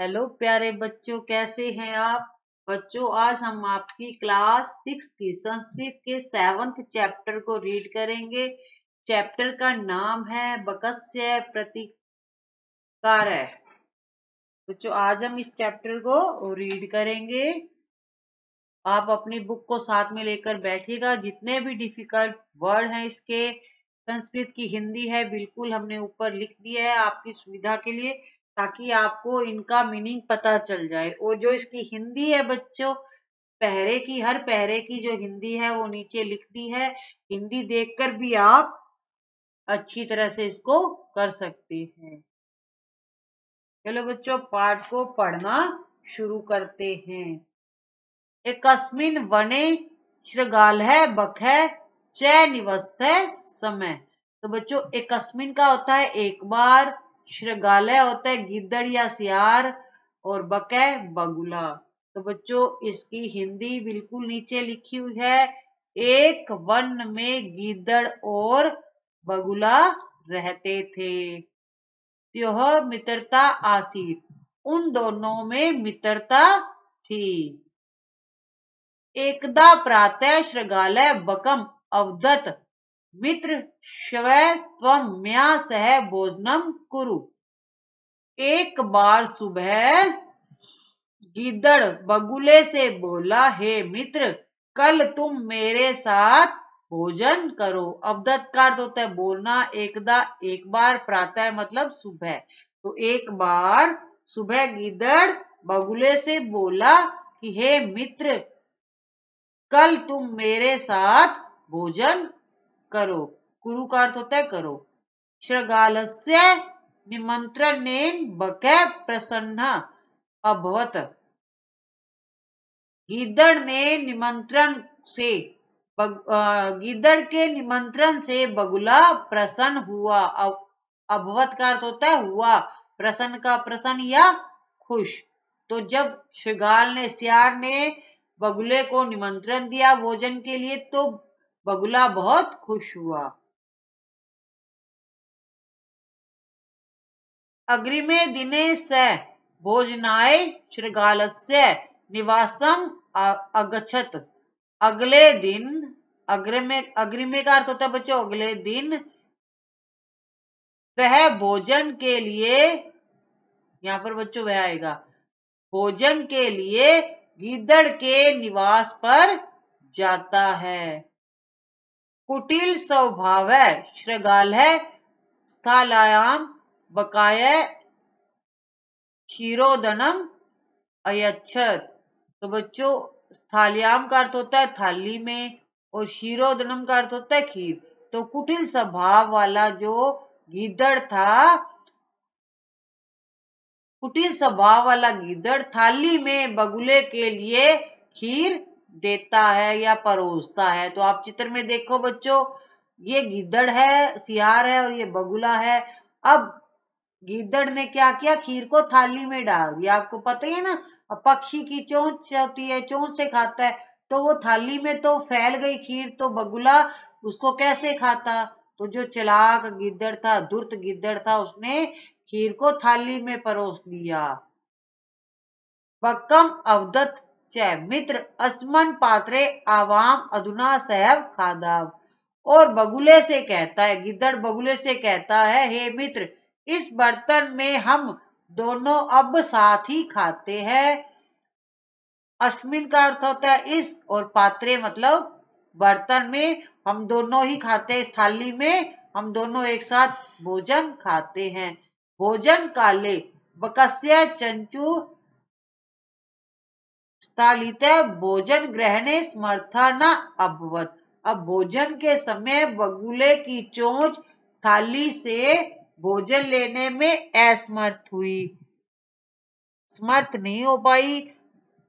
Hello प्यारे बच्चों, कैसे हैं आप? बच्चों, आज हम आपकी क्लास सिक्स की, संस्कृत के सेवंथ चैप्टर को रीड करेंगे। चैप्टर का नाम है बकस्य प्रतिकार। बच्चों, आज हम इस चैप्टर को रीड करेंगे। आप अपनी बुक को साथ में लेकर बैठिएगा। जितने भी डिफ़िकल्ट वर्ड हैं इसके, संस्कृत की हिंदी है, बिल्कुल हमने ऊपर लिख दिया है आपकी सुविधा के लिए। ताकि आपको इनका मीनिंग पता चल जाए। और जो इसकी हिंदी है बच्चों, पहरे की, हर पहरे की जो हिंदी है, वो नीचे लिख दी है। हिंदी देखकर भी आप अच्छी तरह से इसको कर सकते हैं। चलो बच्चों, पाठ को पढ़ना शुरू करते हैं। एकस्मिन वने श्रगाल है, बख है च निवस्थ है समय। तो बच्चों, एकस्मिन का होता है एक बार श्रगालय होता है गिद्दड़ या सियार और बकै बगुला। तो बच्चों, इसकी हिंदी बिल्कुल नीचे लिखी हुई है। एक वन में गिद्दड़ और बगुला रहते थे। त्योह मित्रता आसित उन दोनों में मित्रता थी। एकदा प्रातः श्रगालय बकम अवदत मित्र श्वय त्वम म्या सह भोजनम कुरु। एक बार सुबह गिदड़ बगुले से बोला, हे मित्र, कल तुम मेरे साथ भोजन करो। अवदत का अर्थ होता है बोलना एकदा एक बार प्रातः मतलब सुबह तो एक बार सुबह गिदड़ बगुले से बोला कि, हे मित्र, कल तुम मेरे साथ भोजन करो। कुरु का अर्थ होता है करो। श्रगालस्य निमंत्रण प्रसन्न अभवत। गिदड़ ने निमंत्रण से गिदड़ के निमंत्रण से बगुला प्रसन्न हुआ। अभवत का अर्थ होता है हुआ। प्रसन्न का प्रसन्न या खुश। तो जब श्रगाल ने सियार ने बगुले को निमंत्रण दिया भोजन के लिए तो बगुला बहुत खुश हुआ। अग्रिमे दिने स भोजनाय श्रृगालस्य निवासम अगछत अगले दिन, अग्रिमे अग्रिमे का अर्थ होता है बच्चों, अगले दिन वह भोजन के लिए, यहाँ पर बच्चों वह आएगा, भोजन के लिए गीदड़ के निवास पर जाता है। कुटिल स्वभाव है श्रृगाल है स्थालायाम बकाय क्षीरोदनम अयच्छत। तो बच्चों थालियाम का अर्थ होता है थाली में और शीरोदनम का अर्थ होता है खीर। तो कुटिल स्वभाव वाला जो गिदड़ था, कुटिल स्वभाव वाला गिदड़ थाली में बगुले के लिए खीर देता है या परोसता है। तो आप चित्र में देखो बच्चों, ये गिद्दड़ है, सियार है और ये बगुला है। अब गिद्दड़ ने क्या किया? खीर को थाली में डाल दिया। आपको पता ही है ना? पक्षी की चोंच होती है, चोंच से खाता है। तो वो थाली में तो फैल गई खीर तो बगुला उसको कैसे खाता? तो जो चलाक गिद्दड़ था दुर्त गिद्दड़ था, उसने खीर को थाली में परोस लिया बक्कम अवदत च मित्र, अस्मन पात्रे आवाम अधुना सहब खादाव। और बगुले से कहता है गिद्दड़ बगुले से कहता है, हे मित्र, इस बर्तन में हम दोनों अब साथ ही खाते हैं। अस्मिन का अर्थ होता है, इस और पात्रे मतलब बर्तन में हम दोनों ही खाते हैं इस थाली में हम दोनों एक साथ भोजन खाते हैं। भोजन काले, बकस्य चंचू स्थालित भोजन ग्रहणे समर्था न अभवत। अब भोजन के समय बगुले की चोंच थाली से भोजन लेने में असमर्थ हुई। समर्थ नहीं हो पाई,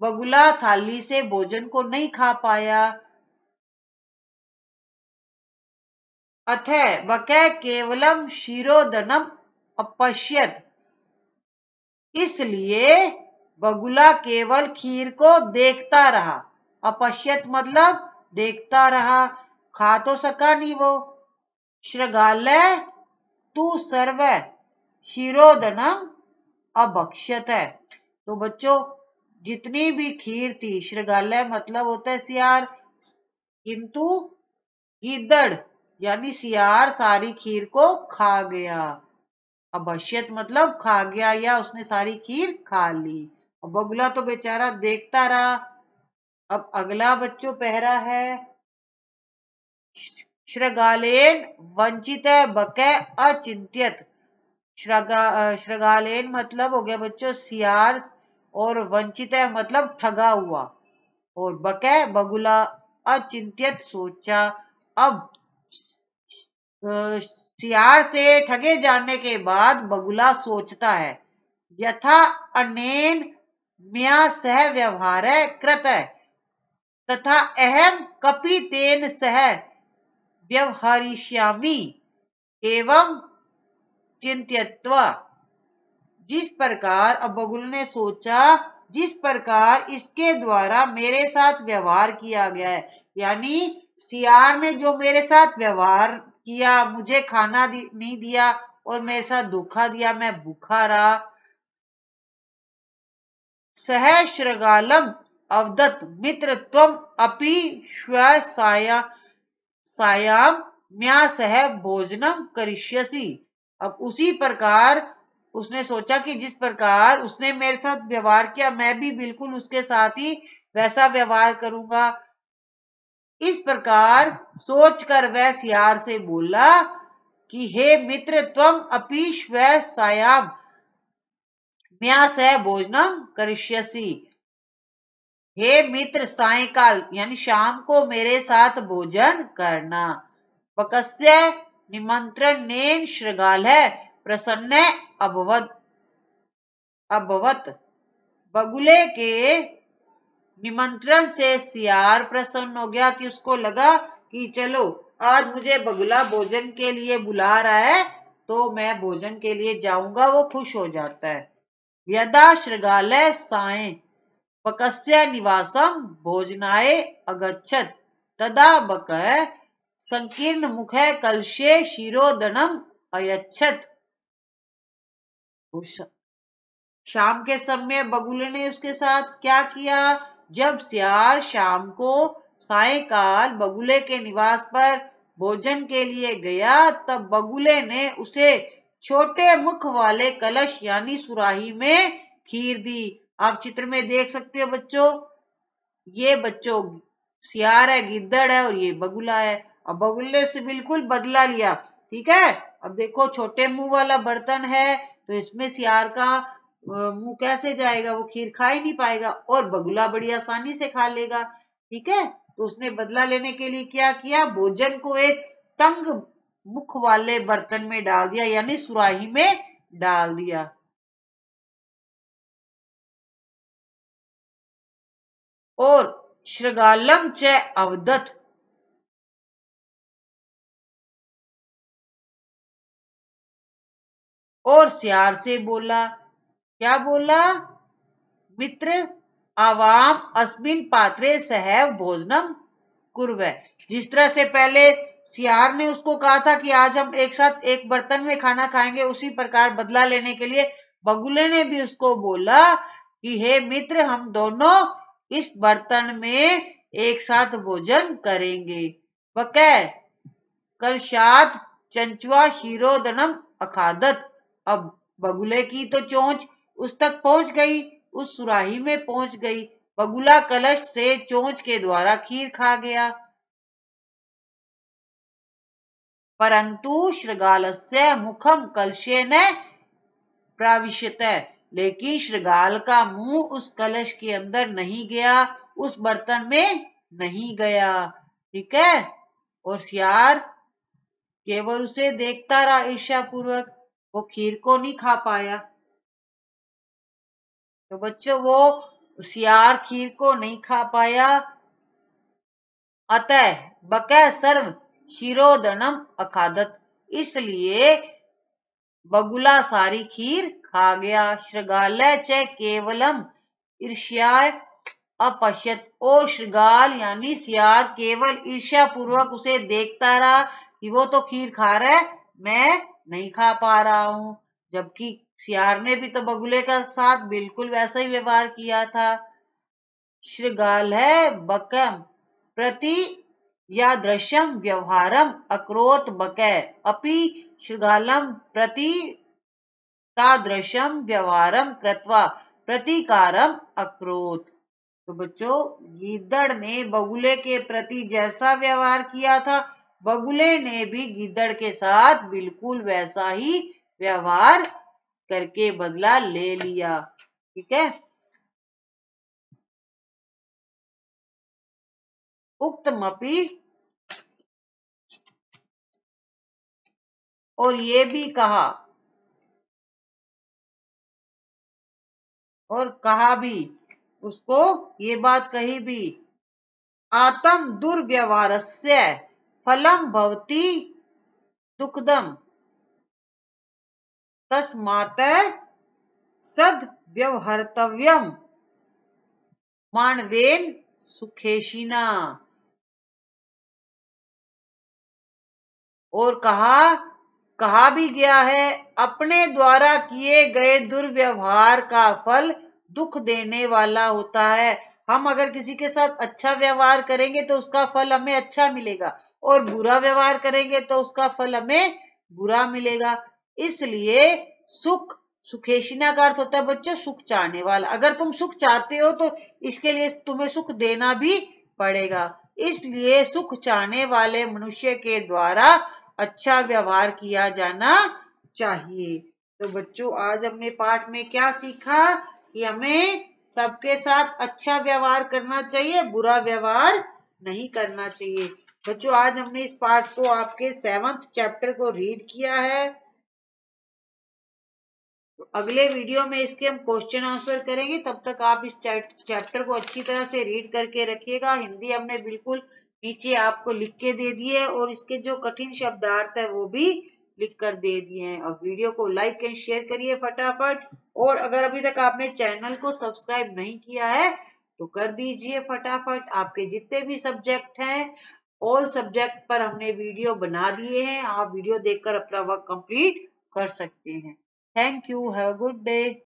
बगुला थाली से भोजन को नहीं खा पाया। अथ वक केवलम शिरोदनम अपश्यत। इसलिए बगुला केवल खीर को देखता रहा। अपश्यत मतलब देखता रहा। खा तो सका नहीं वो। श्रगालय, तू सर्व शिरोदनम अभक्षत है। तो बच्चों, जितनी भी खीर थी, श्रृगालय मतलब होता है सियार। किंतु गिदड़ यानी सियार सारी खीर को खा गया। अवश्यत मतलब खा गया या उसने सारी खीर खा ली। बगुला तो बेचारा देखता रहा, अब अगला बच्चों पहरा है। श्रगालेन वंचित है, बके अचिंत्यत श्रगालेन मतलब हो गया बच्चों सियार, और वंचित है मतलब ठगा हुआ। और बके बगुला अचिंत्यत सोचा, अब सियार से ठगे जाने के बाद बगुला सोचता है, यथा अनेन म्या सह व्यवहार कृत तथा अहम कपि तेन सह व्यवहारिष्यामी एवं चिंत्यत्व। जिस प्रकार अब बगुल ने सोचा जिस प्रकार इसके द्वारा मेरे साथ व्यवहार किया गया है यानी सियार ने जो मेरे साथ व्यवहार किया मुझे खाना दी, नहीं दिया और मेरे साथ धोखा दिया मैं भूखा रहा सह श्रगालम अवदत मित्र तुम अपि सायाम म्या सह भोजनम करिष्यसी। अब उसी प्रकार उसने सोचा कि जिस प्रकार उसने मेरे साथ व्यवहार किया, मैं भी बिल्कुल उसके साथ ही वैसा व्यवहार करूँगा। इस प्रकार सोचकर वह सियार से बोला कि हे मित्र तुम अपी स्व म्या सह भोजनम करिष्यसी हे मित्र सायकाल, यानी शाम को मेरे साथ भोजन करना। पकस्य निमंत्रण ने श्रृगाल है, प्रसन्न अभवत अभवत। बगुले के निमंत्रण से सियार प्रसन्न हो गया कि उसको लगा कि चलो, आज मुझे बगुला भोजन के लिए बुला रहा है तो मैं भोजन के लिए जाऊँगा, वो खुश हो जाता है। यदा श्रृगालय साय पकस्य निवासम भोजनाय अगछत तदा बक संकीर्ण मुख कलशे शिरोदनम अयच्छत। शाम के समय बगुले ने उसके साथ क्या किया? जब सियार शाम को सायकाल बगुले के निवास पर भोजन के लिए गया, तब बगुले ने उसे छोटे मुख वाले कलश यानी सुराही में खीर दी। आप चित्र में देख सकते हो बच्चों, ये बच्चों सियार है, गिद्दड़ है और ये बगुला है। अब बगुले से बिल्कुल बदला लिया, ठीक है? अब देखो, छोटे मुँह वाला बर्तन है तो इसमें सियार का मुँह कैसे जाएगा? वो खीर खा ही नहीं पाएगा और बगुला बड़ी आसानी से खा लेगा, ठीक है? तो उसने बदला लेने के लिए क्या किया? भोजन को एक तंग मुख वाले बर्तन में डाल दिया, यानी सुराही में डाल दिया। और श्रृगालम च अवदत। और सियार से बोला, क्या बोला? मित्र, आवाम अस्मिन पात्रे सहव भोजनम कुर्व जिस तरह से पहले सियार ने उसको कहा था कि आज हम एक साथ एक बर्तन में खाना खाएँगे, उसी प्रकार बदला लेने के लिए बगुले ने भी उसको बोला कि, हे मित्र, हम दोनों इस बर्तन में एक साथ भोजन करेंगे। वक कलशात चंचुआ शीरोदनम, अखादत। अब बगुले की तो चोंच उस तक पहुँच गई, उस सुराही में पहुँच गई। बगुला कलश से चोंच के द्वारा खीर खा गया। परंतु श्रृगाल से मुखम कलशे न प्राविशत लेकिन श्रृगाल का मुँह उस कलश के अंदर नहीं गया, उस बर्तन में नहीं गया। ठीक है? और सियार केवल उसे देखता रहा ईर्षा पूर्वक वो खीर को नहीं खा पाया। तो बच्चों, वो सियार खीर को नहीं खा पाया। अतः बक सर्व शिरोदनम अखादत। इसलिए बगुला सारी खीर खा गया। श्रृगालय च केवलम ईर्ष्या अपश्यत। और श्रृगाल, यानी सियार, केवल ईर्ष्या पूर्वक उसे देखता रहा कि वो तो खीर खा रहा है, मैं नहीं खा पा रहा हूँ। जबकि सियार ने भी तो बगुले का साथ बिल्कुल वैसा ही व्यवहार किया था। श्रृगाल है बकम प्रति या दृश्यम व्यवहारम अक्रोत बकै अपि श्रृगालम प्रति तादृशम व्यवहारम कृत्वा प्रतिकारम अक्रोत। तो बच्चों गिद्दड़ ने बगुले के प्रति जैसा व्यवहार किया था, बगुले ने भी गिद्दड़ के साथ बिल्कुल वैसा ही व्यवहार करके बदला ले लिया। ठीक है? उक्तमपि और ये भी कहा। और कहा भी। उसको ये बात कही भी। आत्म दुर्व्यवहार से फलम भवती दुखदम। तस्मात सद व्यवहर्तव्यम मानवेन सुखेशिना। और कहा कहा भी गया है, अपने द्वारा किए गए दुर्व्यवहार का फल दुख देने वाला होता है। हम अगर किसी के साथ अच्छा व्यवहार करेंगे तो उसका फल हमें अच्छा मिलेगा, और बुरा व्यवहार करेंगे तो उसका फल हमें बुरा मिलेगा। इसलिए सुख, सुखेशिना का अर्थ होता है बच्चों, सुख चाहने वाला। अगर तुम सुख चाहते हो तो इसके लिए तुम्हें सुख देना भी पड़ेगा। इसलिए सुख चाहने वाले मनुष्य के द्वारा अच्छा व्यवहार किया जाना चाहिए। तो बच्चों, आज हमने पाठ में क्या सीखा कि हमें सबके साथ अच्छा व्यवहार करना चाहिए, बुरा व्यवहार नहीं करना चाहिए। बच्चों, आज हमने इस पाठ को आपके सेवंथ चैप्टर को रीड किया है। तो अगले वीडियो में इसके हम क्वेश्चन आंसर करेंगे। तब तक आप इस चैप्टर को अच्छी तरह से रीड करके रखिएगा। हिंदी हमने बिल्कुल नीचे आपको लिख के दे दिए और इसके जो कठिन शब्दार्थ है वो भी लिख कर दे दिए हैं। और वीडियो को लाइक एंड शेयर करिए फटाफट। और अगर अभी तक आपने चैनल को सब्सक्राइब नहीं किया है तो कर दीजिए फटाफट। आपके जितने भी सब्जेक्ट हैं ऑल सब्जेक्ट पर हमने वीडियो बना दिए हैं। आप वीडियो देखकर अपना वर्क कंप्लीट कर सकते हैं। Thank you have a good day